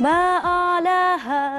ما أعلاه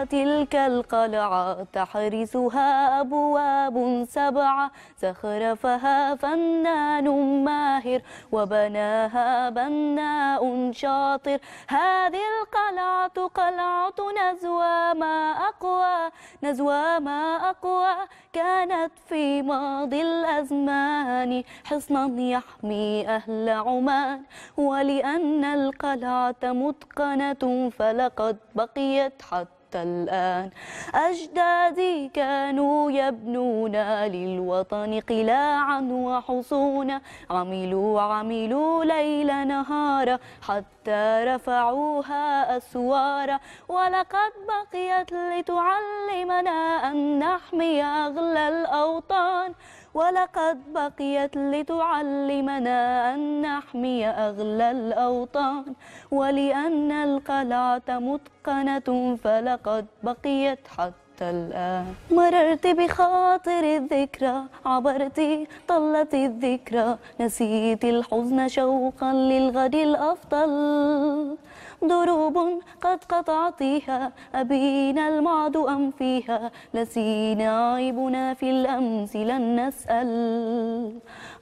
تلك القلعة تحرسها أبواب سبعة زخرفها فنان ماهر وبناها بناء شاطر. هذه القلعة قلعة نزوى ما أقوى نزوى ما أقوى. كانت في ماضي الأزمان حصنا يحمي أهل عمان. ولأن القلعة متقنة فلقد بقيت حتى الآن. أجدادي كانوا يبنون للوطن قلاعا وحصونا. عملوا عملوا ليل نهارا حتى رفعوها أسوارا. ولقد بقيت لتعلمنا أن نحمي أغلى الأوطان. ولقد بقيت لتعلمنا أن نحمي أغلى الأوطان ولأن القلعة متقنة فلقد بقيت حتى الآن مررت بخاطر الذكرى عبرت طلت الذكرى. نسيت الحزن شوقا للغد الأفضل. دروب قد قطعتها أبينا المعد أم فيها. نسينا عيبنا في الأمس لن نسأل.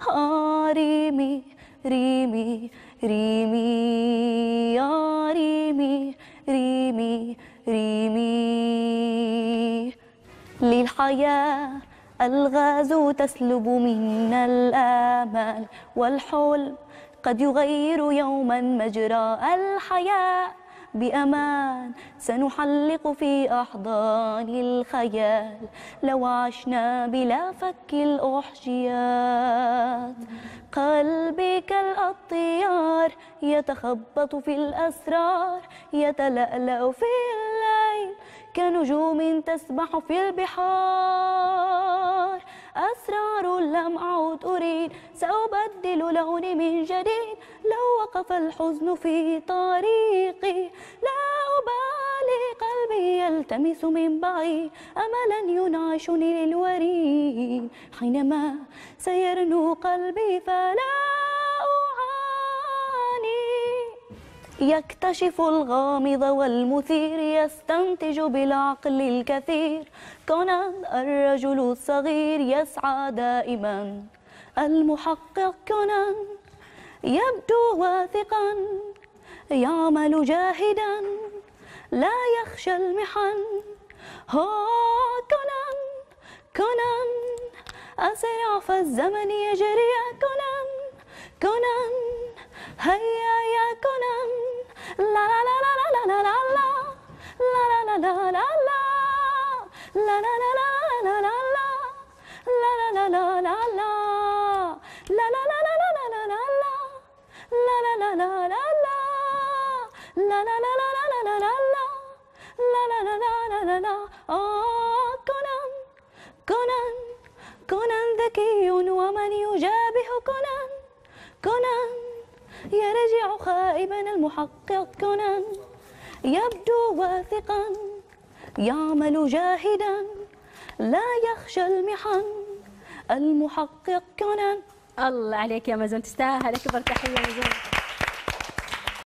آه ريمي ريمي ريمي يا ريمي ريمي. للحياة الغاز تسلب منا الآمال والحلم قد يغير يوما مجرى الحياة. بأمان سنحلق في أحضان الخيال لو عشنا بلا فك الأحشيات. قلبي كالأطيار يتخبط في الأسرار يتلألأ في كنجوم تسبح في البحار. أسرار لم أعد أريد سأبدل لوني من جديد. لو وقف الحزن في طريقي لا أبالي قلبي يلتمس من بعيد. أملا ينعشني للوريد حينما سيرنو قلبي فلا يكتشف الغامض والمثير يستنتج بالعقل الكثير. كونان الرجل الصغير يسعى دائما. المحقق كونان يبدو واثقا. يعمل جاهدا. لا يخشى المحن. هو كونان كونان أسرع فالزمن يجري كونان كونان لا لا لا لا لا لا لا لا لا لا لا لا آه ذكي ومن يجابه كونان كونان يرجع خائبا المحقق كونان يبدو واثقا يعمل جاهدا لا يخشى المحن. المحقق كونان. الله عليك يا مازون تستاهل أكبر تحية مازون